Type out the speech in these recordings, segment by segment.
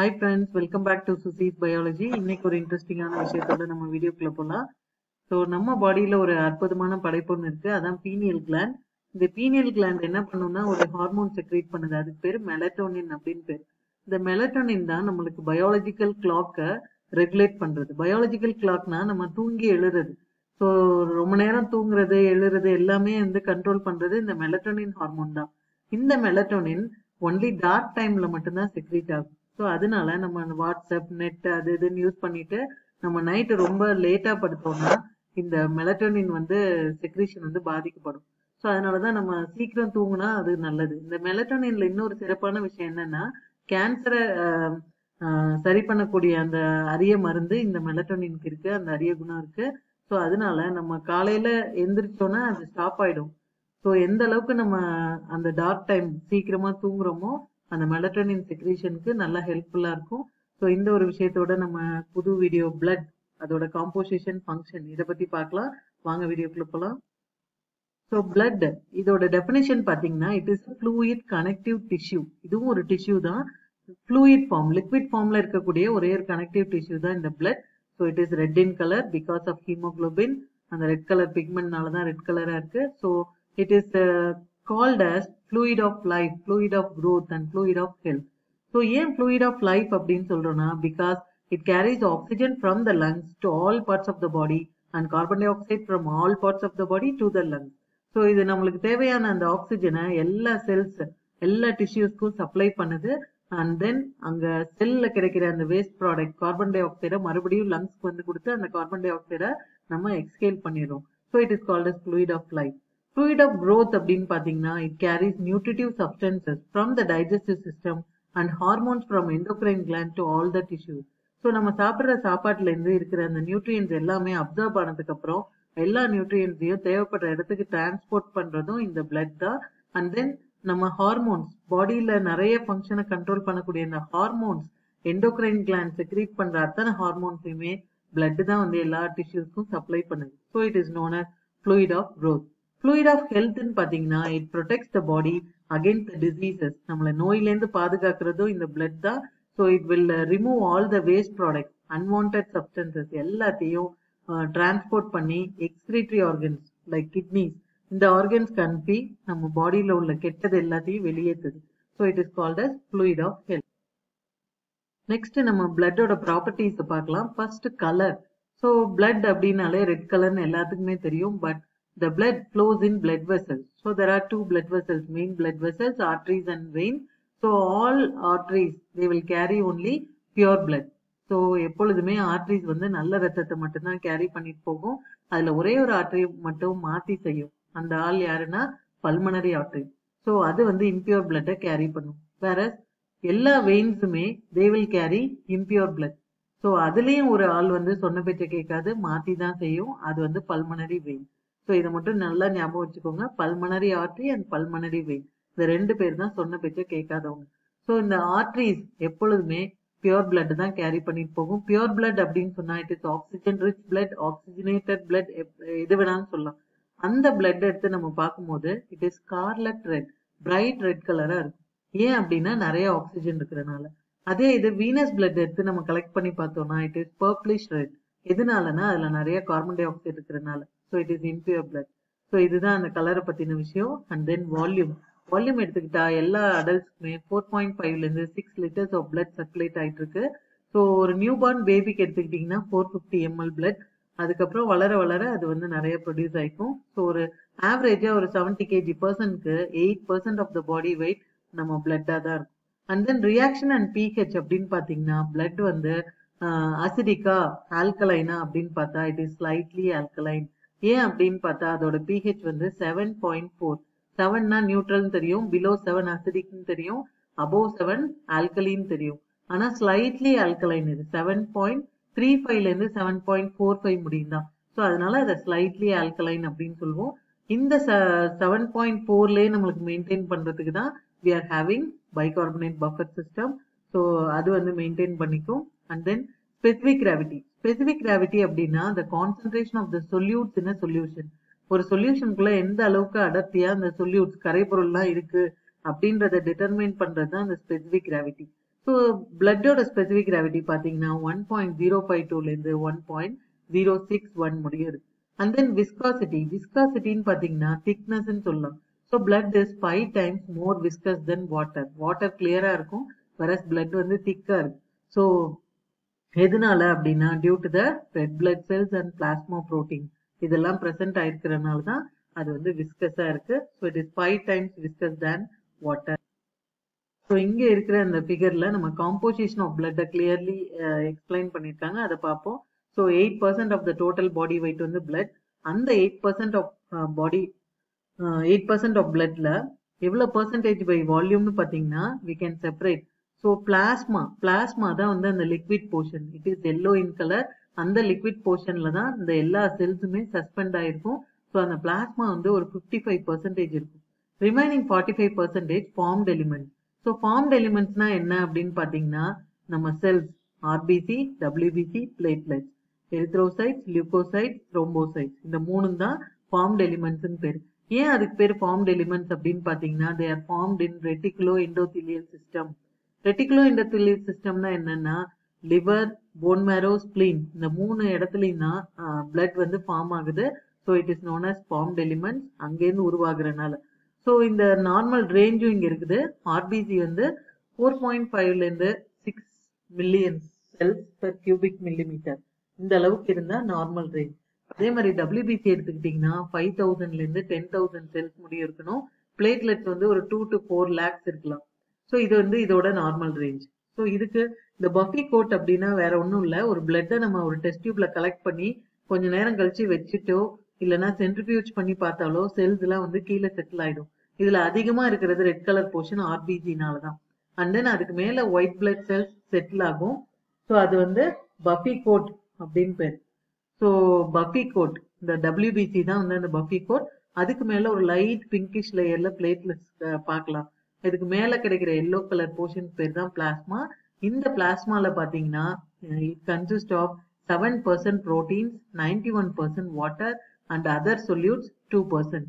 Hi friends welcome back to Suchi's biology இன்னைக்கு ஒரு இன்ட்ரெஸ்டிங்கான விஷயத்தோட நம்ம வீடியோக்குள்ள போகலாம் ஸோ நம்ம பாடியில் ஒரு அற்புதமான படைப்பொண்ணு இருக்கு. அதான் பீனியல் கிளாண்ட் இந்த பீனியல் கிளாண்ட் என்ன பண்ணுன்னா ஒரு ஹார்மோன் செக்ரேட் பண்ணுது. அதுக்கு பேர் மெலட்டோனின் அப்படின்னு பேர். இந்த மெலட்டோனின் தான் நம்மளுக்கு பயாலஜிக்கல் கிளாக்கை ரெகுலேட் பண்றது. பயாலஜிக்கல் கிளாக்னா நம்ம தூங்கி எழுறது. ஸோ ரொம்ப நேரம் தூங்குறது எழுறது எல்லாமே வந்து கண்ட்ரோல் பண்றது இந்த மெலட்டோனின் ஹார்மோன் தான். இந்த மெலட்டோனின் ஒன்லி டார்க் டைம்ல மட்டும்தான் செக்ரேட் ஆகும். ஸோ அதனால நம்ம வாட்ஸ்அப் நெட் அது இதுன்னு யூஸ் பண்ணிட்டு நம்ம நைட்டு ரொம்ப லேட்டா படுத்தோம்னா இந்த மெலட்டோனின் வந்து செக்ரேஷன் வந்து பாதிக்கப்படும். ஸோ அதனாலதான் நம்ம சீக்கிரம் தூங்குனா அது நல்லது. இந்த மெலட்டோனின்ல இன்னொரு சிறப்பான விஷயம் என்னன்னா கேன்சரை சரி பண்ணக்கூடிய அந்த அரிய மருந்து இந்த மெலட்டோனினுக்கு இருக்கு அந்த அரிய குணம் இருக்கு. ஸோ அதனால நம்ம காலையில எந்திரிச்சோன்னா அது ஸ்டாப் ஆயிடும். ஸோ எந்த அளவுக்கு நம்ம அந்த டார்க் டைம் சீக்கிரமா தூங்குறோமோ அந்த மெலட்டனின் செக்ரேஷனுக்கு நல்லா ஹெல்ப்ஃபுல்லாக இருக்கும். ஸோ இந்த ஒரு விஷயத்தோட நம்ம புது வீடியோ பிளட் அதோட காம்போசிஷன் ஃபங்க்ஷன் இதை பற்றி பார்க்கலாம். வாங்க வீடியோக்குள்ள போகலாம் ஸோ பிளட் இதோட டெபினேஷன் பார்த்தீங்கன்னா it is fluid connective tissue இதுவும் ஒரு டிஷ்யூ தான். ஃப்ளூயிட் ஃபார்ம் லிக்விட் ஃபார்ம்ல இருக்கக்கூடிய ஒரே ஒரு கனெக்டிவ் டிஷ்யூ தான் இந்த blood so it is red in colour because of haemoglobin அந்த ரெட் கலர் பிக்மெண்ட்னால தான் ரெட் கலராக இருக்கு. So it is called as fluid of life fluid of growth and fluid of health so ஏன் fluid of life அப்படின்னு சொல்றோம்னா because it carries oxygen from the lungs to all parts of the body and carbon dioxide from all parts of the body to the lungs so இது நம்மளுக்கு தேவையான அந்த ஆக்சிஜனை எல்லா cells எல்லா டிஷ்யூஸ்க்கும் சப்ளை பண்ணுது. அண்ட் தென் அங்க செல்ல கிடைக்கிற அந்த வேஸ்ட் ப்ராடக்ட் கார்பன் டை ஆக்சைடை மறுபடியும் லங்ஸ்க்கு வந்து கொடுத்து அந்த கார்பன் டை ஆக்சைடை நம்ம எக்ஸ்கேல் பண்ணிடுறோம். So it is called as fluid of life fluid of growth அப்படின்னு பாத்தீங்கன்னா it carries nutritive substances from the digestive system and hormones from endocrine gland to all the tissues so நம்ம சாப்பிட்ற சாப்பாட்டுல இருந்து இருக்கிற அந்த நியூட்ரியன்ஸ் எல்லாமே அப்சர்வ் ஆனதுக்கு அப்புறம் எல்லா நியூட்ரியன்ஸையும் தேவைப்படுற இடத்துக்கு டிரான்ஸ்போர்ட் பண்றதும் இந்த பிளட் தான். அண்ட் தென் நம்ம ஹார்மோன்ஸ் பாடியில நிறைய ஃபங்க்ஷனை கண்ட்ரோல் பண்ணக்கூடிய இந்த ஹார்மோன்ஸ் எண்டோக்ரைன் கிளாண்ட் செக்ரீட் பண்ற அத்தனை ஹார்மோன்ஸையுமே பிளட் தான் வந்து எல்லா டிஷ்யூஸ்க்கும் சப்ளை பண்ணுது. So it is known as fluid of growth fluid of ஹெல்த்னு பார்த்தீங்கன்னா it protects the body against diseases நம்மளை நோயிலேருந்து பாதுகாக்கிறதும் இந்த பிளட் தான். So it will remove all the waste product unwanted substances எல்லாத்தையும் uh, டிரான்ஸ்போர்ட் பண்ணி எக்ஸ்கிரேட்டரி ஆர்கன்ஸ் லைக் கிட்னிஸ் இந்த organs அனுப்பி நம்ம பாடியில் உள்ள கெட்டது எல்லாத்தையும் வெளியேற்றுது so it is called as fluid of health next நம்ம பிளட்டோட ப்ராப்பர்ட்டிஸை பார்க்கலாம். ஃபர்ஸ்ட் கலர் ஸோ பிளட் அப்படின்னாலே ரெட் கலர்னு எல்லாத்துக்குமே தெரியும். But the blood flows in blood vessels. So there are two blood vessels, main blood vessels, arteries and veins. So all arteries, they will carry only pure blood. So எப்பொழுதுமே arteries வந்து நல்ல ரத்தத்தை மட்டும்தான் carry பண்ணிட்டு போகும். அதுல ஒரே ஒரு ஆர்டரி மட்டும் மாத்தி செய்யும். அந்த ஆள் யாருன்னா? பல்மனரி ஆர்ட்ரி ஸோ அது வந்து இம்பியூர் பிளட்டை கேரி பண்ணும். வேற எல்லா வெயின்ஸுமே they will carry impure blood so அதுலயும் ஒரு ஆள் வந்து சொன்ன பேச்சை கேட்காது மாத்தி தான் செய்யும். அது வந்து பல்மனரி வெயின் ஸோ இதை மட்டும் நல்லா ஞாபகம் வச்சுக்கோங்க. Pulmonary artery and pulmonary vein இந்த ரெண்டு பேர் தான் சொன்ன பேச்சை கேட்காதவங்க. ஸோ இந்த ஆர்ட்ரிஸ் எப்பொழுதுமே பியூர் பிளட் தான் கேரி பண்ணிட்டு போகும். பியூர் பிளட் அப்படின்னு சொன்னா it is oxygen rich blood oxygenated blood எது வேணாலும் சொல்லலாம். அந்த பிளட் எடுத்து நம்ம பார்க்கும்போது it is scarlet red bright red கலரா இருக்கும். ஏன் அப்படின்னா நிறைய ஆக்சிஜன் இருக்கிறனால. அதே இது வீனஸ் பிளட் எடுத்து நம்ம கலெக்ட் பண்ணி பார்த்தோம்னா இட் இஸ் பர்ப்ளிஷ் ரெட் எதனாலனா அதுல நிறைய கார்பன் டை ஆக்சைடு இருக்கிறனால. So it is impure blood so இதுதான் அந்த கலரை பத்தின விஷயம். அண்ட் தென் வால்யூம் வால்யூம் எடுத்துக்கிட்டா எல்லா அடல்ட்ஸ்க்குமே ஃபோர் பாயிண்ட் ஃபைவ்ல இருந்து six litres of blood circulate ஆயிட்டு இருக்கு ஸோ ஒரு நியூ பார்ன் பேபிக்கு எடுத்துக்கிட்டீங்கன்னா ஃபோர் ஃபிஃப்டி எம்எல் பிளட் அதுக்கப்புறம் வளர வளர அது வந்து நிறைய ப்ரொடியூஸ் ஆயிக்கும். ஸோ ஒரு ஆவரேஜா ஒரு seventy KG பர்சன்ட்க்கு eight percent of the body weight நம்ம பிளட்டா தான் இருக்கும். And then reaction and pH அப்படின்னு பாத்தீங்கன்னா பிளட் வந்து அசிடிக்கா ஆல்கலைனா அப்படின்னு பார்த்தா இட் இஸ் ஸ்லைட்லி ஆல்கலைன் ஏன் அப்படின்னு பார்த்தா அதோட பிஹெச் வந்து செவன் பாயிண்ட் ஃபோர் செவன்னா நியூட்ரல்னு தெரியும் பிலோ செவன் அசிடிக்னு தெரியும் அபோவ் செவன் ஆல்கலின்னு தெரியும். ஆனா ஸ்லைட்லி ஆல்கலைன் இது. செவன் பாயிண்ட் த்ரீ ஃபைவ்ல இருந்து செவன் பாயிண்ட் ஃபோர் ஃபைவ் முடியும் தான். ஸோ அதனால அதை ஸ்லைட்லி ஆல்கலைன் அப்படின்னு சொல்லுவோம். இந்த செவன் பாயிண்ட் ஃபோர்லயே நம்மளுக்கு மெயின்டைன் பண்றதுக்கு தான் we are having bicarbonate buffer system so அது வந்து மெயின்டைன் பண்ணிக்கும். And then specific gravity specific gravity அப்படின்னா அந்த concentration of the solutes in solution ஒரு சொல்யூஷனுக்குள்ள எந்த அளவுக்கு அடர்த்தியா அந்த சொல்யூட்ஸ் கரைபொருள்லாம் இருக்கு அப்படின்றத டிட்டர்மைன் பண்றது தான் அந்த ஸ்பெசிபிக் கிராவிட்டி ஸோ பிளட்டோட ஸ்பெசிபிக் கிராவிட்டி பார்த்தீங்கன்னா ஒன் பாயிண்ட் ஜீரோ ஃபைவ் டூலேருந்து one point zero six one முடியுது. அண்ட் தென் விஸ்காசிட்டி விஸ்காசிட்டின்னு பார்த்தீங்கன்னா திக்னஸ்ன்னு சொல்லலாம். So blood is five times more viscous then water water கிளியரா இருக்கும் வரஸ் பிளட் வந்து திக்கா இருக்கு ஸோ எதனால அப்படின்னா due to the red blood cells and plasma protein இதெல்லாம் ப்ரெசென்ட் ஆயிருக்கிறதுனால தான் அது வந்து விஸ்கஸா இருக்கு. So it is five times viscous than water so இங்க இருக்கிற அந்த ஃபிகர்ல நம்ம காம்போசிஷன் ஆஃப் பிளட்டை கிளியர்லி எக்ஸ்பிளைன் பண்ணியிருக்காங்க. அதை பார்ப்போம். So eight percent of the total body weight வந்து பிளட் அந்த eight percent of body eight percent of பிளட்ல எவ்வளவு பர்சன்டேஜ் பை வால்யூம்னு பார்த்தீங்கன்னா we can separate so plasma plasma தான் வந்து அந்த liquid portion it is yellow in colour அந்த liquid போர்ஷன்ல தான் இந்த எல்லா செல்ஸுமே சஸ்பெண்ட் ஆயிருக்கும். ஸோ அந்த பிளாஸ்மா வந்து ஒரு ஃபிஃப்டி ஃபைவ் பர்சன்டேஜ் இருக்கும். Remaining forty five percentage formed element so formed எலிமெண்ட்ஸ்னா என்ன அப்படின்னு பார்த்தீங்கன்னா நம்ம cells RBC WBC platelets erythrocytes leukocytes thrombocytes இந்த மூணும் தான் ஃபார்ம்ட் எலிமெண்ட்ஸ்னு பேர். ஏன் அதுக்கு பேர் ஃபார்ம்ட் எலிமெண்ட்ஸ் அப்படின்னு பார்த்தீங்கன்னா they are formed in reticuloendothelial system reticuloendothelial சிஸ்டம்னா என்னன்னா லிவர் போன் மேரோ ஸ்பிளீன் இந்த மூணு இடத்துலையும் தான் பிளட் வந்து ஃபார்ம் ஆகுது. So it is known as formed elements அங்கேருந்து உருவாகிறனால. ஸோ இந்த நார்மல் ரேஞ்சும் இங்கே இருக்குது. ஆர்பிசி வந்து ஃபோர் பாயிண்ட் ஃபைவ்லேருந்து six million cells per cubic millimetre இந்த அளவுக்கு இருந்தால் நார்மல் ரேஞ்ச் அதே மாதிரி டபிள்யூபிசி எடுத்துக்கிட்டிங்கன்னா ஃபைவ் தௌசண்ட்லேருந்து டென் தௌசண்ட் செல்ஸ் முடியும் இருக்கணும். பிளேட்லெட்ஸ் வந்து ஒரு டூ டு ஃபோர் லேக்ஸ் இருக்கலாம். ஸோ இது வந்து இதோட நார்மல் ரேஞ்ச் ஸோ இதுக்கு இந்த பஃபி கோட் அப்படின்னா வேற ஒன்றும் இல்லை. ஒரு பிளட்டை நம்ம ஒரு டெஸ்ட் டியூப்ல கலெக்ட் பண்ணி கொஞ்ச நேரம் கழிச்சு வச்சுட்டோ இல்லைன்னா சென்ட்ரிபியூஜ் பண்ணி பார்த்தாலோ செல்ஸ் எல்லாம் வந்து கீழே செட்டில் ஆயிடும். இதுல அதிகமா இருக்கிறது ரெட் கலர் போர்ஷன் ஆர்பிஜினால தான் அண்ட் தென் அதுக்கு மேல ஒயிட் பிளட் செல்ஸ் செட்டில் ஆகும். ஸோ அது வந்து பஃபி கோட் அப்படின்னு பேர். ஸோ பஃபி கோட் இந்த டபிள்யூபிசி தான் வந்து அந்த பஃபி கோட் அதுக்கு மேல ஒரு லைட் பிங்கிஷ் லேயர்ல பிளேட்லெட்ஸ் பார்க்கலாம். இதுக்கு மேல கிடைக்கிற எல்லோ கலர் போர்ஷன் பேர் தான் பிளாஸ்மா இந்த பிளாஸ்மால பாத்தீங்கன்னா it consist of seven percent proteins ninety one percent water and other solutes two percent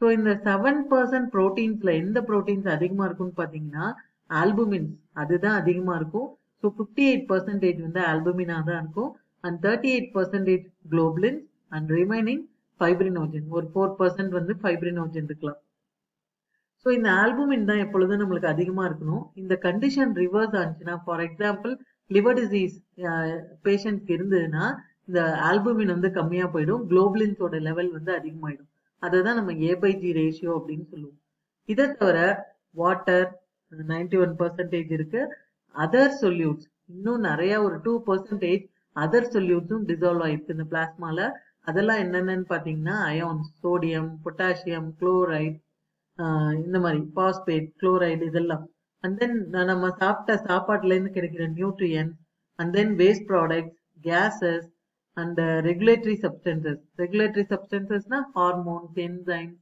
so இந்த செவன் பர்சன்ட் ப்ரோட்டீன்ஸ்ல எந்த ப்ரோட்டீன்ஸ் அதிகமா இருக்கும்னு பாத்தீங்கன்னா ஆல்புமின்ஸ் அதுதான் அதிகமா இருக்கும். ஸோ ஃபிஃப்டி எயிட் பர்சன்டேஜ் வந்து ஆல்புமினா தான் இருக்கும். And thirty eight percentage globulins and remaining fibrinogen ஒரு ஃபோர் பர்சன்ட் வந்து ஃபைப்ரினோஜன் இருக்கலாம். ஸோ இந்த ஆல்புமின் தான் எப்பொழுதும் நம்மளுக்கு அதிகமாக இருக்கணும். இந்த கண்டிஷன் ரிவர்ஸ் ஆச்சுன்னா ஃபார் எக்ஸாம்பிள் லிவர் டிசீஸ் பேஷண்ட்க்கு இருந்ததுன்னா இந்த ஆல்புமின் வந்து கம்மியாக போயிடும். குளோபலின்ஸோட லெவல் வந்து அதிகமாயிடும். அதை தான் நம்ம ஏ பை ஜி ரேஷியோ அப்படின்னு சொல்லுவோம். இதை தவிர வாட்டர் நைன்டி ஒன் பர்சன்டேஜ் இருக்கு. அதர் சொல்யூட்ஸ் இன்னும் நிறைய ஒரு டூ பர்சன்டேஜ் அதர் சொல்யூட்ஸும் டிசால்வ் ஆயிருக்கு. இந்த பிளாஸ்மால அதெல்லாம் என்னென்னு பார்த்தீங்கன்னா அயோன்ஸ் சோடியம் பொட்டாசியம் குளோரைட் இந்த மாதிரி பாஸ்பேட் குளோரைடு இதெல்லாம். அண்ட் தென் நம்ம சாப்பிட்ட சாப்பாட்டுல இருந்து கிடைக்கிற nutrient and then waste products gases and regulatory substances regulatory சப்ஸ்டன்சஸ்னா hormones enzyme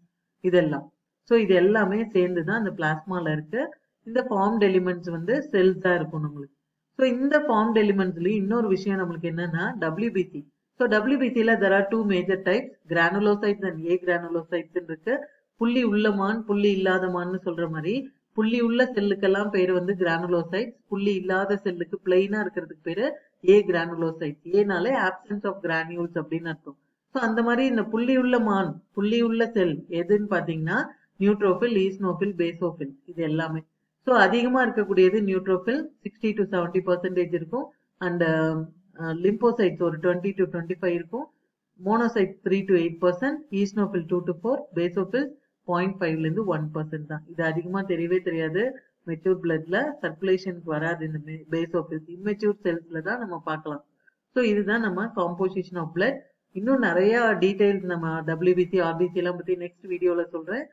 இதெல்லாம். ஸோ இது எல்லாமே சேர்ந்து தான் அந்த பிளாஸ்மால இருக்கு. இந்த ஃபார்ம்ட் எலிமெண்ட்ஸ் வந்து செல்ஸா இருக்கும் நம்மளுக்கு. ஸோ இந்த ஃபார்ம்ட் எலிமெண்ட்ஸ்லயும் இன்னொரு விஷயம் நம்மளுக்கு என்னன்னா WBC so டபிள்யூபிசியில there are two major types granulocytes and agranulocytes இருக்கு. புள்ளி உள்ள மான் புள்ளி இல்லாத மான்னு சொல்ற மாதிரி புள்ளி உள்ள செல்லுக்கெல்லாம் பேர் வந்து கிரானுலோசைட்ஸ் புள்ளி இல்லாத செல்லுக்கு பிளெயினா இருக்கிறதுக்கு பேரு ஏ கிரானுலோசைட்ஸ் ஏனாலே ஆப்சன்ஸ் ஆஃப் கிரானியூல்ஸ் அப்படின்னு அர்த்தம். ஸோ அந்த மாதிரி இந்த புள்ளி உள்ள மான் புள்ளி உள்ள செல் எதுன்னு பாத்தீங்கன்னா நியூட்ரோஃபில் ஈஸ்னோஃபில் பேசோஃபில் இது எல்லாமே. ஸோ அதிகமா இருக்கக்கூடியது neutrophil sixty to seventy percentage இருக்கும். அண்ட் லிம்போசைட்ஸ் uh, ஒரு டுவெண்ட்டி டு டுவெண்ட்டி ஃபைவ் இருக்கும். Monocyte three to eight percent eosinophil two to four basophil point ஃபைவ்லேருந்து ஒன் பர்சன்ட் தான். இது அதிகமாக தெரியவே தெரியாது. மெச்சூர் பிளட்ல சர்க்குலேஷனுக்கு வராது இந்த பேஸ் ஆஃப் இம்மெச்சூர் செல்ஸ்ல தான் நம்ம பார்க்கலாம். ஸோ இதுதான் நம்ம காம்போசிஷன் ஆஃப் பிளட் இன்னும் நிறைய டீடைல்ஸ் நம்ம டபிள்யூபிசி ஆர்பிசி எல்லாம் பத்தி நெக்ஸ்ட் வீடியோல சொல்றேன்.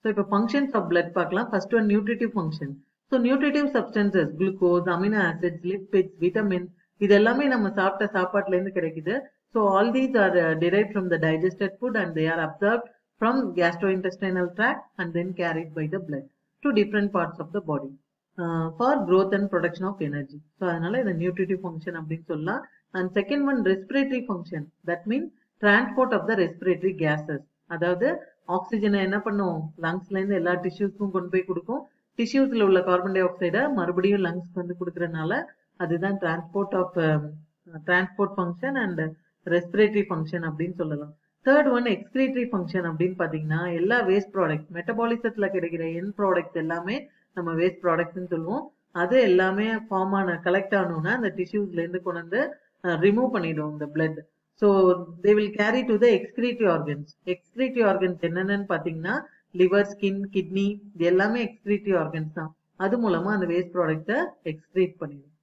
ஸோ இப்போ ஃபங்க்ஷன்ஸ் ஆஃப் பிளட் பார்க்கலாம். First one nutritive function so nutritive substances glucose amino acids lipids vitamin இது எல்லாமே நம்ம சாப்பிட்ட சாப்பாட்டுல இருந்து கிடைக்குது. So all these are derive from the digested food and they are absorb from gastrointestinal tract and then carried by the blood to different parts of the body uh, for growth and production of energy. So அதனால இந்த nutritive function அப்படின்னு சொல்லலாம். And second one respiratory function that mean transport of the respiratory gases அதாவது ஆக்சிஜனை என்ன பண்ணும்? லங்ஸ்ல இருந்து எல்லா டிஷ்யூஸ்க்கும் கொண்டு போய் கொடுக்கும். டிஷ்யூஸ்ல உள்ள கார்பன் டை ஆக்சைடை மறுபடியும் லங்ஸ்க்கு வந்து கொடுக்கறதுனால அதுதான் transport of transport function and respiratory function அப்படின்னு சொல்லலாம். தேர்ட் ஒன் எக்ஸ்கிரேட்டரி ஃபங்க்ஷன் அப்படின்னு பார்த்தீங்கன்னா எல்லா வேஸ்ட் ப்ராடக்ட் மெட்டபாலிசத்தில் கிடைக்கிற என் ப்ராடக்ட் எல்லாமே நம்ம வேஸ்ட் ப்ராடக்ட்னு சொல்லுவோம். அது எல்லாமே ஃபார்ம் ஆன கலெக்ட் ஆனோம்னா அந்த டிஷ்யூஸ்லேருந்து கொண்டு வந்து ரிமூவ் பண்ணிடுவோம் இந்த blood so they will carry to the excretive organs excretive organs என்னென்னு பார்த்தீங்கன்னா லிவர் ஸ்கின் கிட்னி இது எல்லாமே எக்ஸ்கிரேட்டிவ் ஆர்கன்ஸ் தான். அது மூலமா அந்த வேஸ்ட் ப்ராடக்ட்டை எக்ஸ்கிரேட் பண்ணிடும்.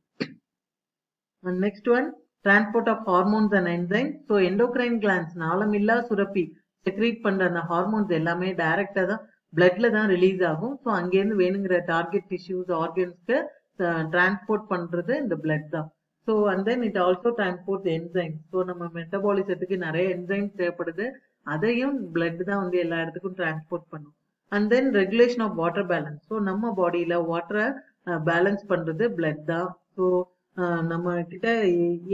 Next one transport of hormones and enzyme so endocrine glands நாளமில்லா சுரப்பி செக்ரீட் பண்ற அந்த ஹார்மோன்ஸ் எல்லாமே டைரக்டா தான் பிளட்ல தான் ரிலீஸ் ஆகும். ஸோ அங்கேருந்து வேணுங்கிற டார்கெட் டிஷ்யூஸ் ஆர்கன்ஸ்க்கு டிரான்ஸ்போர்ட் பண்றது இந்த பிளட் தான். So and then it also transport enzyme so நம்ம மெட்டபாலிசத்துக்கு நிறைய என்சைம்ஸ் தேவைப்படுது. அதையும் பிளட் தான் வந்து எல்லா இடத்துக்கும் டிரான்ஸ்போர்ட் பண்ணும். And then regulation of water balance so நம்ம பாடியில வாட்டரை பேலன்ஸ் பண்றது பிளட் தான். ஸோ நம்ம கிட்ட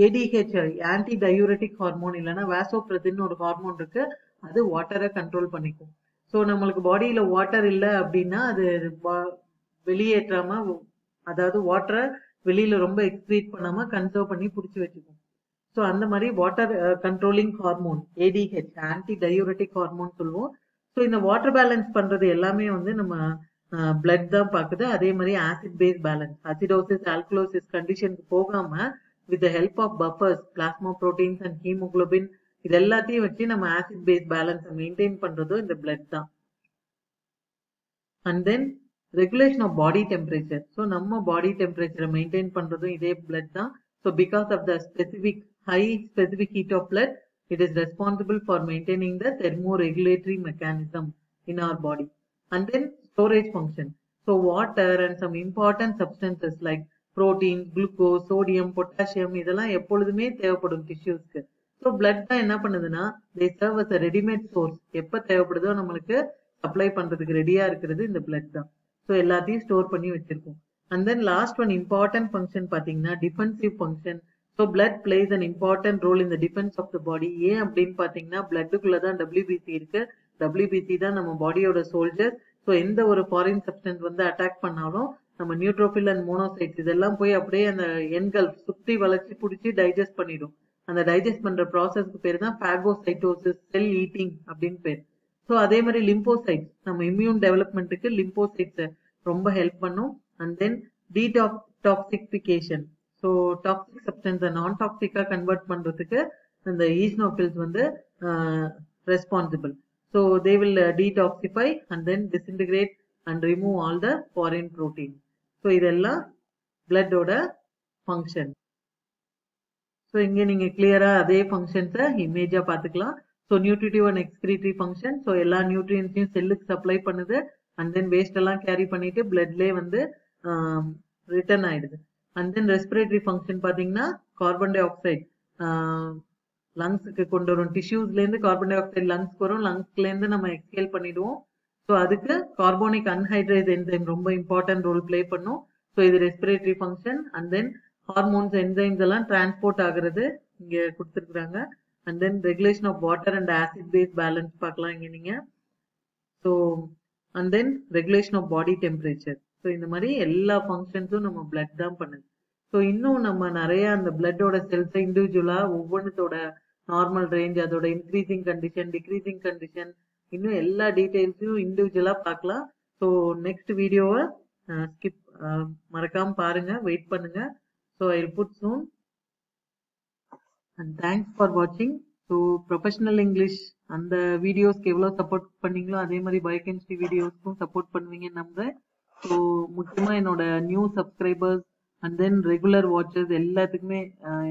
ஏடிஹெச் ஆன்டி டயூரட்டிக் ஹார்மோன் இல்லைன்னா வேசோப்ரதின்னு ஒரு ஹார்மோன் இருக்கு. அது வாட்டரை கண்ட்ரோல் பண்ணிக்கும். ஸோ நம்மளுக்கு பாடியில வாட்டர் இல்லை அப்படின்னா அது வெளியேற்றாம அதாவது வாட்டரை வெளியில ரொம்ப எக்ஸ்பீட் பண்ணாம கன்சர்வ் பண்ணி பிடிச்சி வச்சுக்கும். ஸோ அந்த மாதிரி water controlling hormone ADH anti diuretic hormone சொல்லுவோம். ஸோ இந்த வாட்டர் பேலன்ஸ் பண்றது எல்லாமே வந்து நம்ம பிளட் தான் பாக்குது. அதே மாதிரி acid base balance acidosis alkalosis கண்டிஷனுக்கு போகாம with help of buffers plasma proteins and haemoglobin இது எல்லாத்தையும் வச்சு நம்ம ஆசிட் பேஸ் பேலன்ஸ் மெயின்டைன் பண்றதும் இந்த பிளட் தான். And then regulation of body temperature so நம்ம பாடி டெம்பரேச்சரை மெயின்டைன் பண்றதும் இதே பிளட் தான். So because of the specific high specific heat of blood it is responsible for maintaining the thermo regulatory mechanism in our body and then storage function so water and some important substances like protein glucose sodium potassium இதெல்லாம் எப்பொழுதுமே தேவைப்படும் டிஷ்யூஸ்க்கு so blood தான் என்ன பண்ணுதுன்னா they serve as readymade source எப்போ தேவைப்படுதோ நம்மளுக்கு சப்ளை பண்றதுக்கு ரெடியா இருக்கிறது இந்த பிளட் தான். ஸோ எல்லாத்தையும் ஸ்டோர் பண்ணி வச்சிருக்கோம். And then last one important function பார்த்தீங்கன்னா defensive function so blood plays an important role இந்த டிஃபென்ஸ் ஆஃப் த பாடி ஏன் அப்படின்னு பார்த்தீங்கன்னா பிளட்டுக்குள்ள தான் டபிள்யூபிசி இருக்கு. டபிள்யூபிசி தான் நம்ம பாடியோட சோல்ஜர் ஸோ எந்த ஒரு ஃபாரின் சப்ஸ்டன்ஸ் வந்து அட்டாக் பண்ணாலும் நம்ம நியூட்ரோஃபில் அண்ட் மோனோசைட்ஸ் இதெல்லாம் போய் அப்படியே அந்த எண்கள் சுற்றி வளைச்சி பிடிச்சி டைஜஸ்ட் பண்ணிடும். அந்த டைஜஸ்ட் பண்ற ப்ராசஸ்க்கு பேர் தான் பாகோசைட்டோசிஸ் செல் ஈட்டிங் அப்படின்னு பேர். ஸோ அதே மாதிரி லிம்போசைட்ஸ் நம்ம இம்யூன் டெவலப்மெண்ட்டுக்கு லிம்போசைட்ஸ் ரொம்ப ஹெல்ப் பண்ணும். And then detoxification so toxic சப்டன்ஸை நான் டாக்ஸிக்காக கன்வெர்ட் பண்ணுறதுக்கு இந்த ஈஸ்னோஃபில்ஸ் வந்து responsible so they will detoxify and then disintegrate and remove all the foreign protein so இதெல்லாம் பிளட்டோட ஃபங்க்ஷன் ஸோ இங்கே நீங்கள் கிளியரா அதே ஃபங்க்ஷன்ஸை இமேஜாக பார்த்துக்கலாம். So nutritive and excretory function so எல்லா நியூட்ரியன்ஸையும் செல்லுக்கு சப்ளை பண்ணுது. அண்ட் தென் வேஸ்ட் எல்லாம் கேரி பண்ணிட்டு பிளட்லேயே வந்து ரிட்டர்ன் ஆயிடுது. அண்ட் தென் ரெஸ்பிரேட்டரி ஃபங்க்ஷன் பார்த்தீங்கன்னா கார்பன் டை ஆக்சைடு லங்ஸுக்கு கொண்டு வரும். டிஷ்யூஸ்ல இருந்து கார்பன் டை ஆக்சைடு லங்ஸ்க்கு வரும். லங்ஸ்ல இருந்து நம்ம எக்ஸ்கேல் பண்ணிடுவோம். ஸோ அதுக்கு கார்போனிக் அன்ஹைட்ரேட் என்சைம் ரொம்ப இம்பார்ட்டன்ட் ரோல் பிளே பண்ணும். ஸோ இது respiratory function and then hormones enzymes எல்லாம் டிரான்ஸ்போர்ட் ஆகுறது இங்க கொடுத்துருக்குறாங்க. And then regulation of water and acid base balance பார்க்கலாம் இங்க நீங்க. So and then regulation of body temperature so இந்த மாதிரி எல்லா ஃபங்க்ஷன்ஸும் நம்ம பிளட் தான் பண்ணுது. ஸோ இன்னும் நம்ம நிறைய அந்த பிளட்டோட செல்ஸை இண்டிவிஜுவலா ஒவ்வொன்றத்தோட நார்மல் ரேஞ்ச் அதோட இன்க்ரீசிங் கண்டிஷன் டிக்ரீசிங் கண்டிஷன் இன்னும் எல்லா டீட்டெயில்ஸையும் இண்டிவிஜுவலா பார்க்கலாம். ஸோ நெக்ஸ்ட் வீடியோவை ஸ்கிப் மறக்காம பாருங்க வெயிட் பண்ணுங்க. So I put soon and thanks for வாட்சிங் ஸோ ப்ரொஃபஷனல் இங்கிலீஷ் அந்த வீடியோஸ்க்கு எவ்வளோ சப்போர்ட் பண்ணீங்களோ அதே மாதிரி பயோகெமிஸ்ட்ரி வீடியோஸ்க்கும் சப்போர்ட் பண்ணுவீங்கன்னு நம்புறேன். ஸோ முக்கியமாக என்னோட new subscribers and then regular watchers எல்லாத்துக்குமே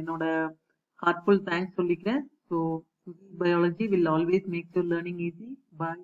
என்னோட ஹார்ட்ஃபுல் தேங்க்ஸ் சொல்லிக்கிறேன். So biology will always make your learning easy bye